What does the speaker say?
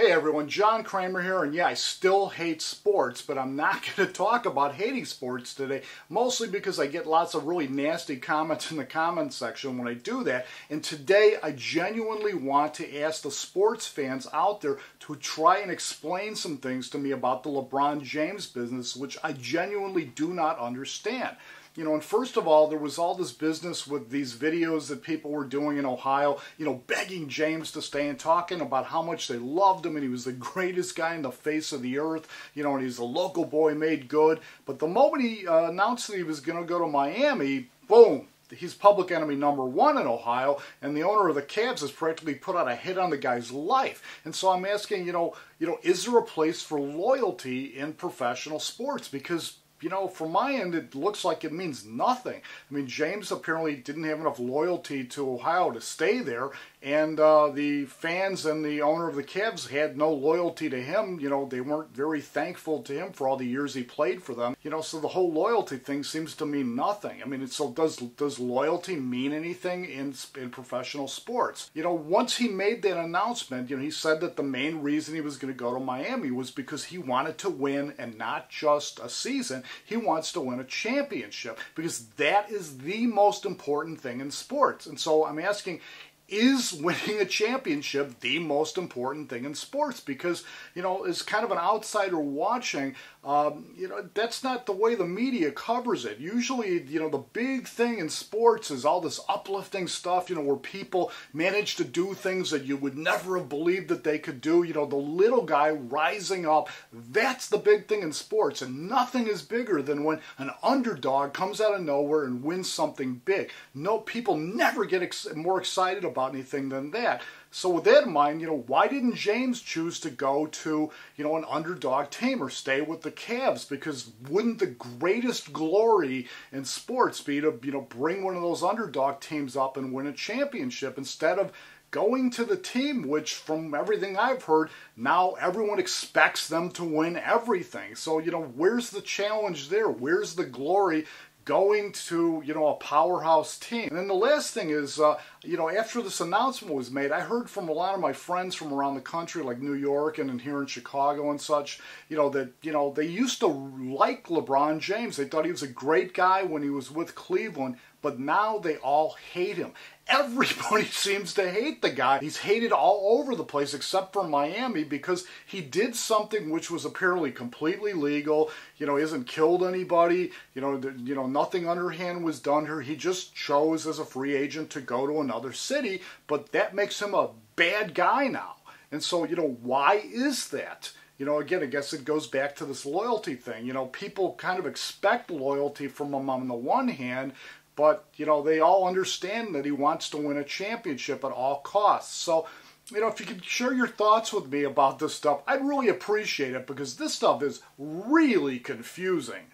Hey everyone, John Kramer here, and yeah, I still hate sports, but I'm not going to talk about hating sports today, mostly because I get lots of really nasty comments in the comments section when I do that, and today I genuinely want to ask the sports fans out there to try and explain some things to me about the LeBron James business, which I genuinely do not understand. You know, and first of all, there was all this business with these videos that people were doing in Ohio, you know, begging James to stay and talking about how much they loved him and he was the greatest guy in the face of the earth, you know, and he's a local boy made good. But the moment he uh, announced that he was going to go to Miami, boom, he's public enemy number one in Ohio, and the owner of the Cavs has practically put out a hit on the guy's life. And so I'm asking, you know, you know, is there a place for loyalty in professional sports? Because you know, from my end, it looks like it means nothing. I mean, James apparently didn't have enough loyalty to Ohio to stay there, and uh, the fans and the owner of the Cavs had no loyalty to him. You know, they weren't very thankful to him for all the years he played for them. You know, so the whole loyalty thing seems to mean nothing. I mean, so does does loyalty mean anything in in professional sports? You know, once he made that announcement, you know, he said that the main reason he was going to go to Miami was because he wanted to win and not just a season. He wants to win a championship because that is the most important thing in sports. And so I'm asking is winning a championship the most important thing in sports? Because, you know, as kind of an outsider watching, um, you know, that's not the way the media covers it. Usually, you know, the big thing in sports is all this uplifting stuff, you know, where people manage to do things that you would never have believed that they could do. You know, the little guy rising up. That's the big thing in sports. And nothing is bigger than when an underdog comes out of nowhere and wins something big. No, people never get ex more excited about anything than that. So with that in mind, you know, why didn't James choose to go to, you know, an underdog team or stay with the Cavs? Because wouldn't the greatest glory in sports be to, you know, bring one of those underdog teams up and win a championship instead of going to the team, which from everything I've heard, now everyone expects them to win everything. So, you know, where's the challenge there? Where's the glory going to, you know, a powerhouse team. And then the last thing is, uh, you know, after this announcement was made, I heard from a lot of my friends from around the country, like New York and here in Chicago and such, you know, that, you know, they used to like LeBron James. They thought he was a great guy when he was with Cleveland, but now they all hate him. Everybody seems to hate the guy. He's hated all over the place except for Miami because he did something which was apparently completely legal. You know, he hasn't killed anybody. You know, you know, nothing underhand was done here. He just chose as a free agent to go to another city, but that makes him a bad guy now. And so, you know, why is that? You know, again, I guess it goes back to this loyalty thing. You know, people kind of expect loyalty from him on the one hand, but, you know, they all understand that he wants to win a championship at all costs. So, you know, if you could share your thoughts with me about this stuff, I'd really appreciate it because this stuff is really confusing.